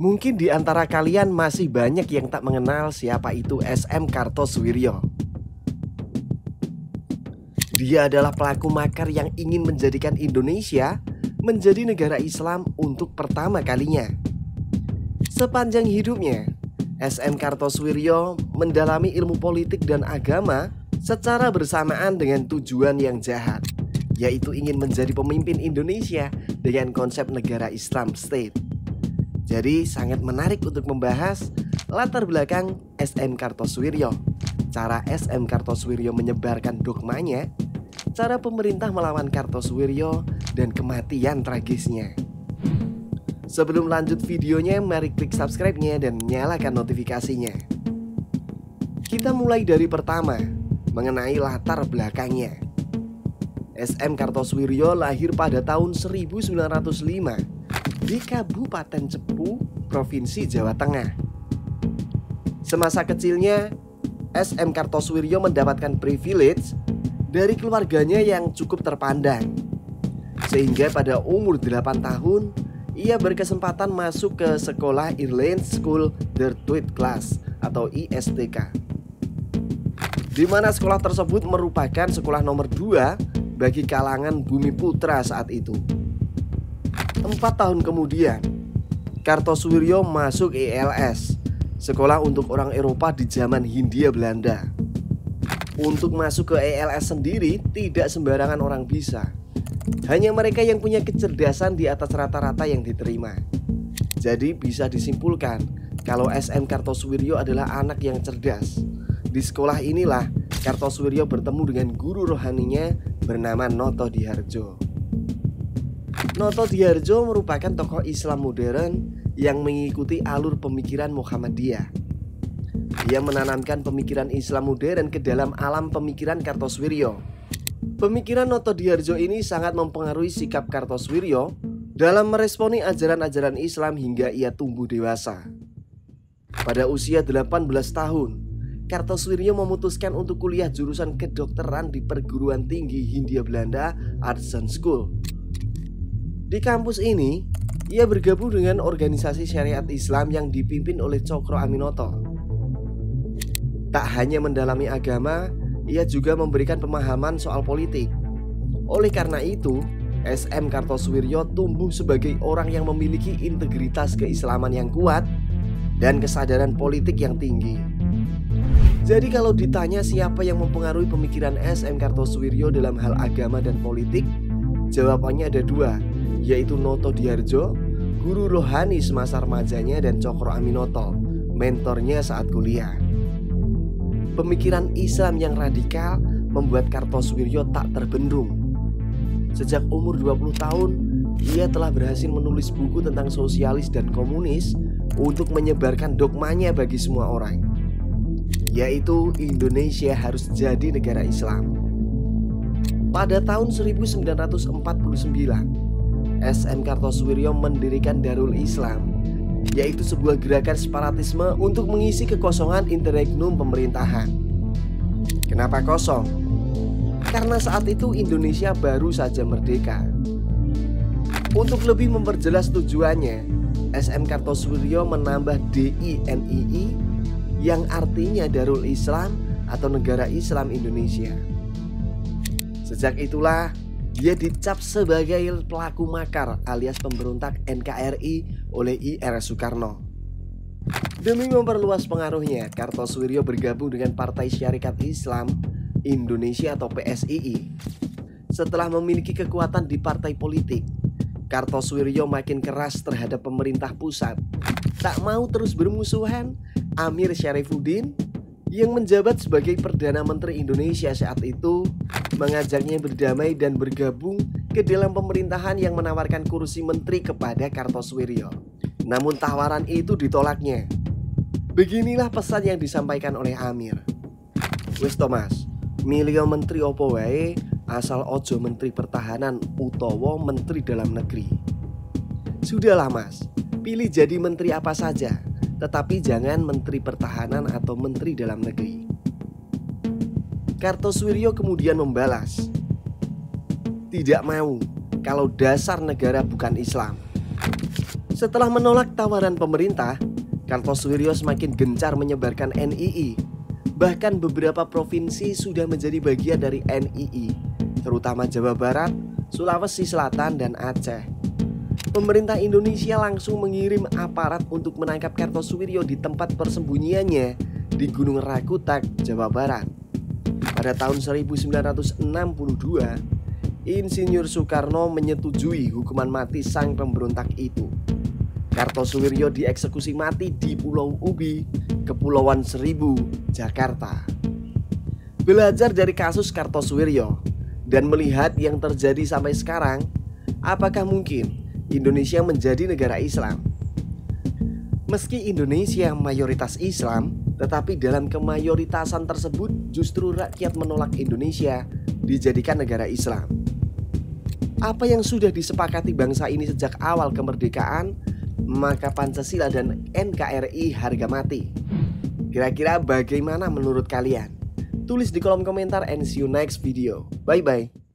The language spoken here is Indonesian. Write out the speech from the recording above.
Mungkin di antara kalian masih banyak yang tak mengenal siapa itu SM Kartosuwiryo. Dia adalah pelaku makar yang ingin menjadikan Indonesia menjadi negara Islam untuk pertama kalinya. Sepanjang hidupnya, SM Kartosuwiryo mendalami ilmu politik dan agama secara bersamaan dengan tujuan yang jahat, yaitu ingin menjadi pemimpin Indonesia dengan konsep negara Islam State. Jadi sangat menarik untuk membahas latar belakang SM Kartosuwiryo, cara SM Kartosuwiryo menyebarkan dogmanya, cara pemerintah melawan Kartosuwiryo, dan kematian tragisnya. Sebelum lanjut videonya, mari klik subscribe-nya dan nyalakan notifikasinya. Kita mulai dari pertama, mengenai latar belakangnya. SM Kartosuwiryo lahir pada tahun 1905 di Kabupaten Cepu, Provinsi Jawa Tengah. Semasa kecilnya, SM Kartosuwiryo mendapatkan privilege dari keluarganya yang cukup terpandang. Sehingga pada umur 8 tahun, ia berkesempatan masuk ke sekolah Irland School der Tweede Class atau ISTK. Di mana sekolah tersebut merupakan sekolah nomor 2 bagi kalangan bumi putra saat itu. Empat tahun kemudian, Kartosuwiryo masuk ELS, sekolah untuk orang Eropa di zaman Hindia Belanda. Untuk masuk ke ELS sendiri tidak sembarangan orang bisa. Hanya mereka yang punya kecerdasan di atas rata-rata yang diterima. Jadi bisa disimpulkan kalau SM Kartosuwiryo adalah anak yang cerdas. Di sekolah inilah Kartosuwiryo bertemu dengan guru rohaninya bernama Noto Diharjo. Noto Diarjo merupakan tokoh Islam modern yang mengikuti alur pemikiran Muhammadiyah. Dia menanamkan pemikiran Islam modern ke dalam alam pemikiran Kartosuwiryo. Pemikiran Noto Diarjo ini sangat mempengaruhi sikap Kartosuwiryo dalam meresponi ajaran-ajaran Islam hingga ia tumbuh dewasa. Pada usia 18 tahun, Kartosuwiryo memutuskan untuk kuliah jurusan kedokteran di perguruan tinggi Hindia Belanda Arts School di kampus ini, ia bergabung dengan organisasi syariat Islam yang dipimpin oleh Cokro Aminoto. Tak hanya mendalami agama, ia juga memberikan pemahaman soal politik. Oleh karena itu, SM Kartosuwiryo tumbuh sebagai orang yang memiliki integritas keislaman yang kuat dan kesadaran politik yang tinggi. Jadi kalau ditanya siapa yang mempengaruhi pemikiran SM Kartosuwiryo dalam hal agama dan politik, jawabannya ada dua, yaitu Noto Diarjo, guru rohani semasa remajanya dan Cokro Aminoto, mentornya saat kuliah. Pemikiran Islam yang radikal membuat Kartosuwiryo tak terbendung. Sejak umur 20 tahun, ia telah berhasil menulis buku tentang sosialis dan komunis untuk menyebarkan dogmanya bagi semua orang, yaitu Indonesia harus jadi negara Islam. Pada tahun 1949, SM Kartosuwiryo mendirikan Darul Islam yaitu sebuah gerakan separatisme untuk mengisi kekosongan interregnum pemerintahan. Kenapa kosong? Karena saat itu Indonesia baru saja merdeka. Untuk lebih memperjelas tujuannya, SM Kartosuwiryo menambah DINII yang artinya Darul Islam atau Negara Islam Indonesia. Sejak itulah dia dicap sebagai pelaku makar alias pemberontak NKRI oleh IR Soekarno. Demi memperluas pengaruhnya, Kartosuwiryo bergabung dengan Partai Syarikat Islam Indonesia atau PSII. Setelah memiliki kekuatan di partai politik, Kartosuwiryo makin keras terhadap pemerintah pusat. Tak mau terus bermusuhan, Amir Syarifuddin yang menjabat sebagai Perdana Menteri Indonesia saat itu mengajaknya berdamai dan bergabung ke dalam pemerintahan yang menawarkan kursi menteri kepada Kartosuwiryo. Namun tawaran itu ditolaknya. Beginilah pesan yang disampaikan oleh Amir. Wes Thomas, milio menteri opo wae asal ojo menteri pertahanan utawa menteri dalam negeri. Sudahlah mas, pilih jadi menteri apa saja tetapi jangan Menteri Pertahanan atau Menteri Dalam Negeri. Kartosuwiryo kemudian membalas, "Tidak mau kalau dasar negara bukan Islam." Setelah menolak tawaran pemerintah, Kartosuwiryo semakin gencar menyebarkan NII. Bahkan beberapa provinsi sudah menjadi bagian dari NII, terutama Jawa Barat, Sulawesi Selatan, dan Aceh. Pemerintah Indonesia langsung mengirim aparat untuk menangkap Kartosuwiryo di tempat persembunyiannya di Gunung Rakutak, Jawa Barat. Pada tahun 1962, Insinyur Soekarno menyetujui hukuman mati sang pemberontak itu. Kartosuwiryo dieksekusi mati di Pulau Ubi, Kepulauan Seribu, Jakarta. Belajar dari kasus Kartosuwiryo dan melihat yang terjadi sampai sekarang, apakah mungkin Indonesia menjadi negara Islam? Meski Indonesia mayoritas Islam, tetapi dalam kemayoritasan tersebut justru rakyat menolak Indonesia dijadikan negara Islam. Apa yang sudah disepakati bangsa ini sejak awal kemerdekaan maka Pancasila dan NKRI harga mati. Kira-kira bagaimana menurut kalian? Tulis di kolom komentar and see you next video. Bye bye.